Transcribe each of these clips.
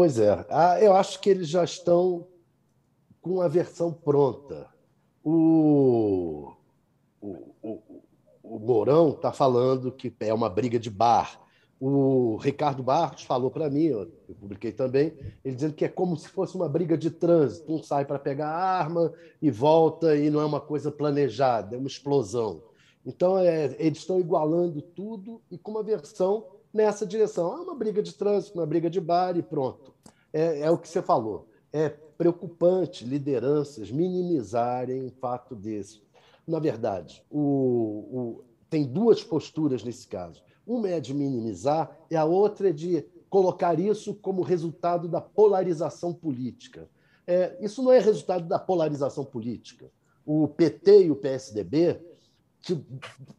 Pois é, ah, eu acho que eles já estão com a versão pronta. O, o, o, o Mourão está falando que é uma briga de bar. O Ricardo Barros falou para mim, eu publiquei também, ele dizendo que é como se fosse uma briga de trânsito. Um sai para pegar a arma e volta, e não é uma coisa planejada, é uma explosão. Então, é, eles estão igualando tudo e com uma versão nessa direção. É uma briga de trânsito, uma briga de bar e pronto. É, é o que você falou. É preocupante lideranças minimizarem um fato desse. Na verdade, o, o, tem duas posturas nesse caso. Uma é de minimizar e a outra é de colocar isso como resultado da polarização política. É, isso não é resultado da polarização política. O PT e o PSDB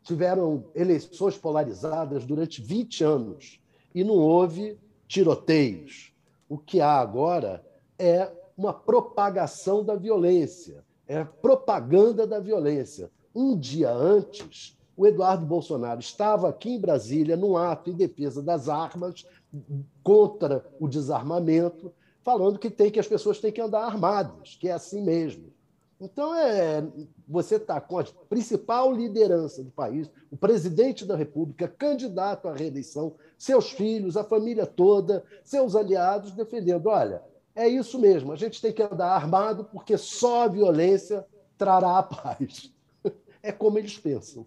tiveram eleições polarizadas durante 20 anos e não houve tiroteios. O que há agora é uma propagação da violência, é propaganda da violência. Um dia antes, o Eduardo Bolsonaro estava aqui em Brasília num ato em defesa das armas, contra o desarmamento, falando que tem que as pessoas têm que andar armadas, que é assim mesmo. Então, é, você está com a principal liderança do país, o presidente da República, candidato à reeleição, seus filhos, a família toda, seus aliados, defendendo: olha, é isso mesmo, a gente tem que andar armado porque só a violência trará a paz. É como eles pensam.